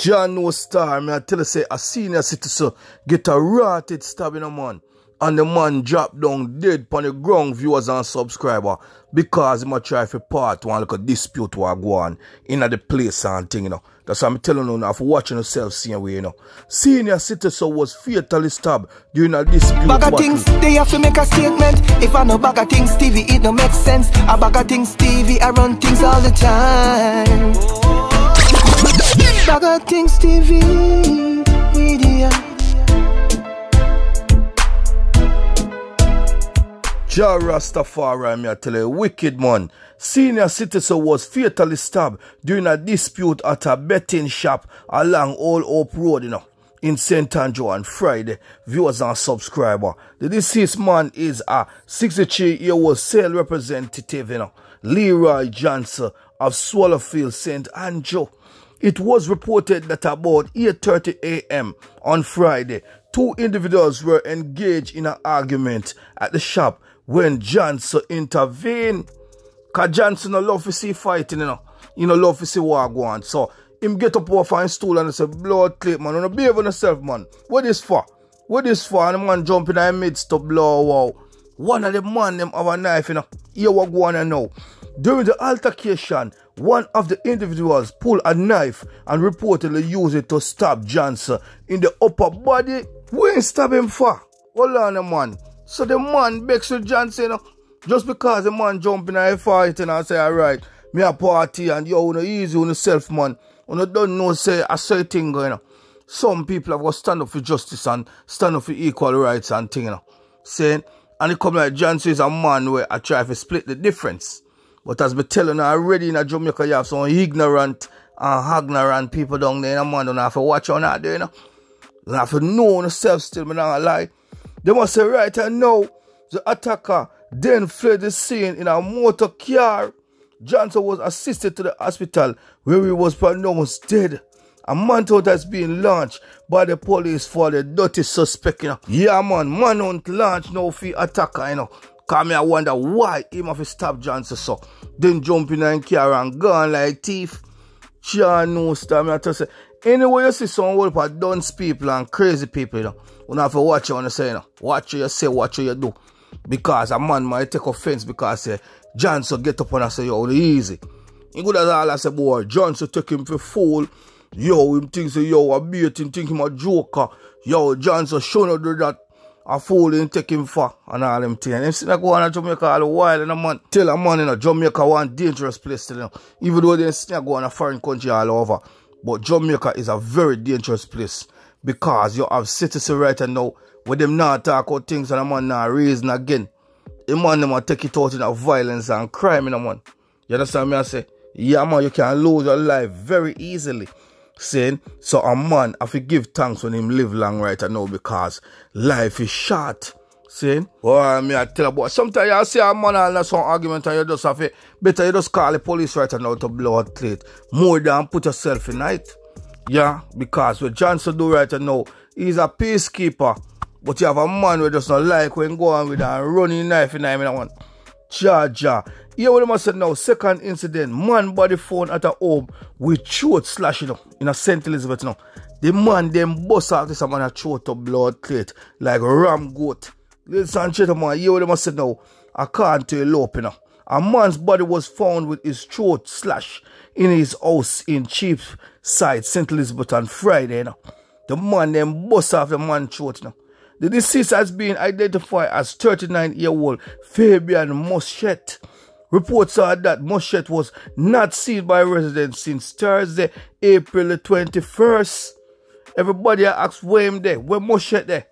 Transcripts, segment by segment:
John No Star, me I tell you say a senior citizen get a rotted stab in a man. And the man drop down dead on the ground viewers and subscriber because he might try for part one like a dispute war go on in the place and thing, you know. That's why I'm telling you now for watching yourself same way, you know. Senior citizen was fatally stabbed during a dispute. Bag of things, they have to make a statement. If I know bag of things, Stevie, it no make sense. A bag of things, Stevie, I run things all the time. Of things, Stevie, media. Jah Rastafari, I tell you, wicked man. Senior citizen was fatally stabbed during a dispute at a betting shop along Old Hope Road, you know, in St. Andrew on Friday. Viewers and subscriber. The deceased man is a 63-year-old sales representative, you know, Leroy Johnson of Swallowfield, St. Andrew. It was reported that about 8.30 a.m. on Friday, two individuals were engaged in an argument at the shop when Johnson intervened. Cause Johnson no love to see fighting, you know. You know, love to see war go on. So him get up off his stool and say, blood clip, man. You know, behave on yourself, man. What is for? What is for? And the man jump in the midst to blow wow. One of the man them have a knife, you know. Here what go on and now. During the altercation, one of the individuals pulled a knife and reportedly used it to stab Johnson in the upper body. Where stab him for? Hold on, man. So the man begs to Johnson, just because the man jump in a fight and I say, alright, me a party and yo, you easy on yourself, man. You don't know, say, a certain thing, you know. Some people have got stand up for justice and stand up for equal rights and thing, you know. Saying, and it come like Johnson is a man where I try to split the difference. But as me telling you already in a Jamaica, you have some ignorant and ignorant people down there, and man don't have to watch on that, you know. You have to know yourself still, me not lie. They must say right and now, the attacker then fled the scene in a motor car. Johnson was assisted to the hospital where he was pronounced dead. A manhunt has been launched by the police for the dirty suspect, you know. Yeah, man, manhunt launched now for attacker, you know. Cause me I wonder why him have to stop Johnson so. Then jump in and car and gone like thief. Sure no star me I tell you. Anyway, you see some whole of dunce people and crazy people, you know, you have to watch you say, you know. Watch you say, watch you do. Because a man might take offense because eh, say, Johnson get up and I say, yo, easy. He good as all I say, boy, Johnson take him for fool. Yo, him think say, yo, a bait him think him a joker. Yo, Johnson should not do that. A fool him take him for and all them things. And him see me go on to Jamaica all the while and a man tell a man in know, Jamaica one dangerous place to know. Even though they see go on a foreign country all over. But Jamaica is a very dangerous place because you have citizen right now where them not talk about things and a man not reason again. The man them take it out in a violence and crime in a man. You understand me? I say, yeah man, you can lose your life very easily. Saying, so a man have to give thanks when him live long right now because life is short. Saying, oh, well, me I tell boy, sometimes you see a man and some argument and you just have to, better you just call the police right now to blow a plate. More than put yourself in it. Yeah, because what Johnson do right now, he's a peacekeeper. But you have a man who just not like when go on with a running knife in him and one. Charger. Here what I must say now, second incident, man body found at a home with throat slash, you know, in a St. Elizabeth, know. The man then bust out this man a throat to blood clot like ram goat. Ladies and gentlemen, here what I must say now, according to a Loop, you know. A man's body was found with his throat slash in his house in Cheapside, St. Elizabeth on Friday, you know. The man then bust off the man's throat, you know. The deceased has been identified as 39-year-old Fabian Moschet. Reports are that Moschet was not seen by residents since Thursday, April 21st. Everybody asks where him there, where Moschet there.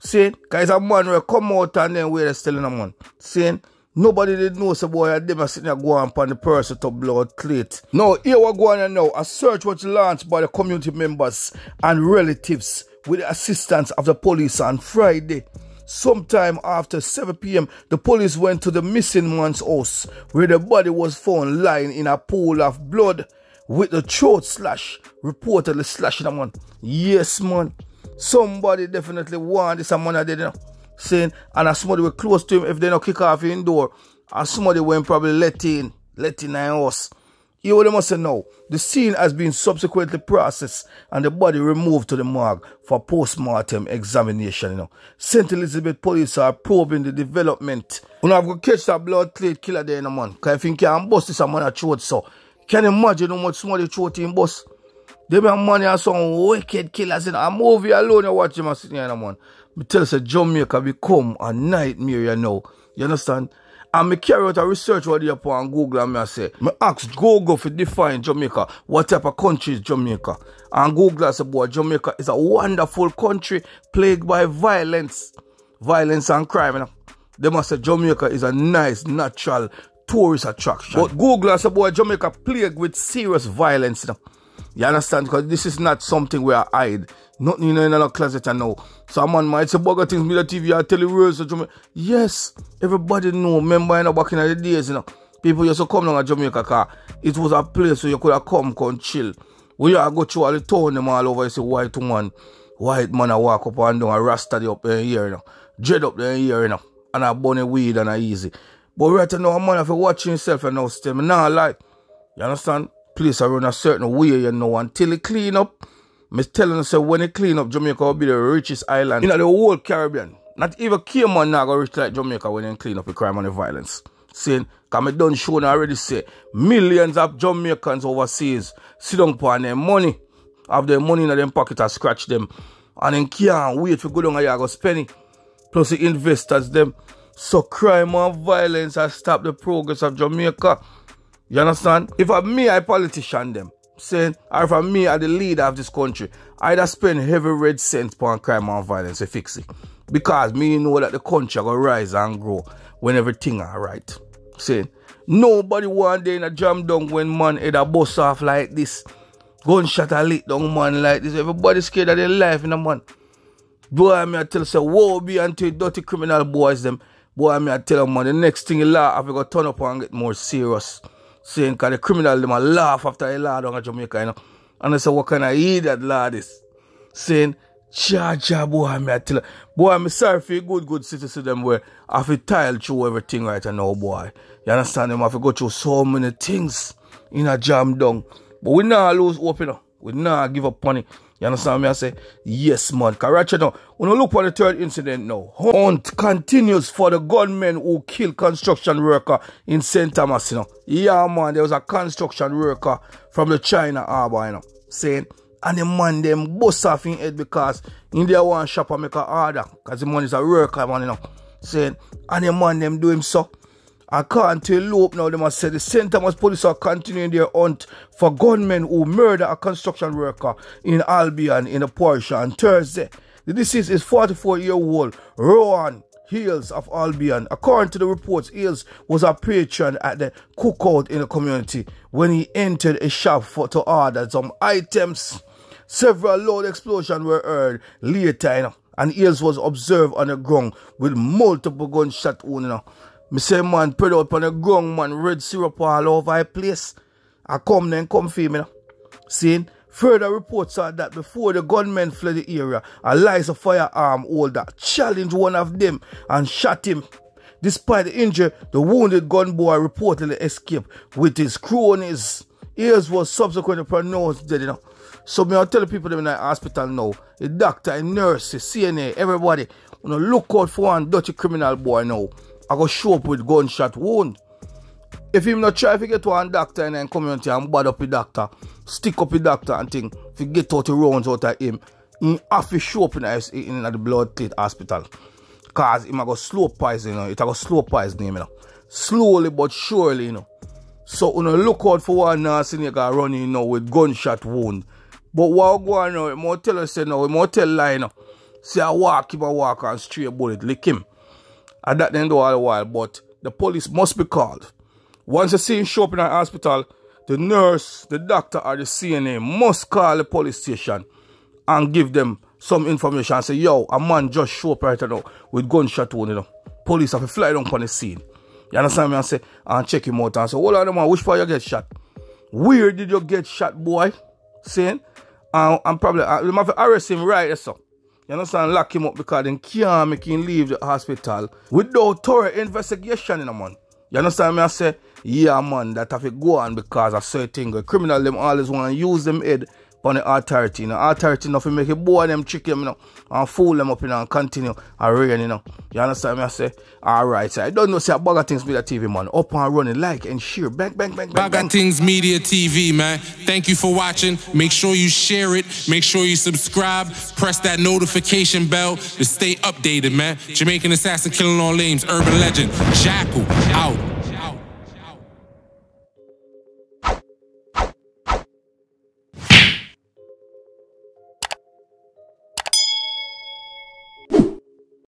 See, guys, a man will come out and then still in a man. See, nobody did know so boy them are sitting there going upon the person to blood clot. Now, here we're going now. A search was launched by the community members and relatives with the assistance of the police on Friday. Sometime after 7 p.m., the police went to the missing man's house where the body was found lying in a pool of blood with the throat slash reportedly slashing a man. Yes, man. Somebody definitely want this man did, know. Saying, and as somebody were close to him, if they don't kick off in door, and somebody went probably let in, let in a house. You what they must say now. The scene has been subsequently processed and the body removed to the morgue for post-mortem examination. You know. St. Elizabeth police are probing the development. You know, I've got to catch that blood clot killer there in a man. Cause I think I'm bust this a man a throat so. Can you imagine how much small the throat in bust? They have money and some wicked killers in a movie alone you watch him sitting here in a man. Me tell you Jamaica become a nightmare you know. You understand? And me carry out a research what you on Google and me I say, me ask Google for define Jamaica, what type of country is Jamaica. And Google say, boy, Jamaica is a wonderful country plagued by violence, violence and crime. They must say Jamaica is a nice, natural tourist attraction. But Google say, boy, Jamaica plagued with serious violence. You? You understand? Because this is not something where I hide. Nothing in a closet I know. So a man might say Bagga Things me the TV I tell you words of Jamaica. Yes, everybody know. Remember you know back in the days, you know. People used to come down to Jamaica car. It was a place where you could have come, come chill. We you go through all the town them all over, you see white woman, white man I walk up and down, a rasta up there here, you know. Dread up there here, you know. And I a bunny weed and a easy. But right now, a man if you watching himself and now still, me nah like. You understand? place around a certain way, you know, until it clean up. Me telling you, when they clean up, Jamaica will be the richest island in the whole Caribbean. Not even Cayman now go rich like Jamaica when they clean up the crime and the violence. Saying, cause me done shown already say, millions of Jamaicans overseas sit down upon their money, have their money in their pocket and scratch them. And then can't wait for go down and go spend it. Plus the investors them. So crime and violence has stopped the progress of Jamaica. You understand? If I'm me, I politician them. Saying, if I'm me, I the leader of this country, I'd spend heavy red cents on crime and violence to fix it. Because me know that the country will rise and grow when everything alright. Saying, nobody one day in a jam down when man head a bus off like this. Gunshot a lit down man like this. Everybody scared of their life in a man. Boy, me I tell say, woe be unto dirty criminal boys them. Boy, me I tell them, man, the next thing you laugh, have to turn up and get more serious saying because the criminal them a laugh after a law down in Jamaica, you know. And I say, what kind of idiot law this? Saying, cha cha boy, me I tell you. Boy, I'm sorry for a good, good citizen them where I have to tile through everything right now, boy. You understand them? I have to go through so many things in a jam down. But we not lose hope, you know. We not give up on it. You understand me? I say, yes, man. Karachi now, when you look for the third incident now, hunt continues for the gunmen who killed construction worker in St. Thomas, you know. Yeah, man, there was a construction worker from the China Harbour, you know, saying, and the man them bust off in head because in there one shop and make a order, because the man is a worker, man, you know. Saying, and the man them do him so. According to Loop now, they must say the St. Thomas police are continuing their hunt for gunmen who murdered a construction worker in Albion in a Porsche on Thursday. The deceased is 44-year-old Rowan Hills of Albion. According to the reports, Hills was a patron at the cookout in the community when he entered a shop for to order some items. Several loud explosions were heard later, you know, and Hills was observed on the ground with multiple gunshot wounds. You know. Me say man spread out on the ground man, red syrup all over the place. I come then come for me. Seeing further reports are that before the gunmen fled the area, a lies a firearm holder challenged one of them and shot him. Despite the injury, the wounded gun boy reportedly escaped with his cronies. Hills was subsequently pronounced dead. You know. So me I tell the people in the hospital now, the doctor, the nurses, CNA, everybody, you know, look out for one dirty criminal boy now. I go show up with gunshot wound. If him not try to get one doctor in the community and bad up the doctor, stick up the doctor and thing, if you get out the rounds out of him, he have to show up in the, in the blood clot hospital. Cause him a go slow poison, you know. It a go slow poison you know. Slowly but surely, you know. So you know, look out for one nurse in here running you know with gunshot wound. But what go on now, it more tell us say now, it more tell lie now. Say I walk him a walk and straight bullet, lick him. And that didn't all the while, but the police must be called. Once the scene show up in an hospital, the nurse, the doctor, or the CNA must call the police station and give them some information and say, yo, a man just show up right now with gunshot wound, you know. Police have to fly down on the scene. You understand me? And say, and check him out and say, hold on, man, which part you get shot? Where did you get shot, boy? Saying, uh, I'm probably, uh, you have to arrest him right, so. You understand? Lock him up because they can't make him leave the hospital without thorough investigation in a man. You understand me? I say, yeah, man, that have to go on because of certain. Criminal them always want to use them head on the authority. You know, authority enough to make it boy them trick them, you know, and fool them up, you know, and continue and rain, you know. You understand me? I say, alright, so I don't know, say, Bagga Things Media TV, man. Up and running, like and share. Bang, bang, bang, bang. Bagga Things Media TV, man. Thank you for watching. Make sure you share it. Make sure you subscribe. Press that notification bell to stay updated, man. Jamaican assassin killing all names. Urban legend. Jackal out.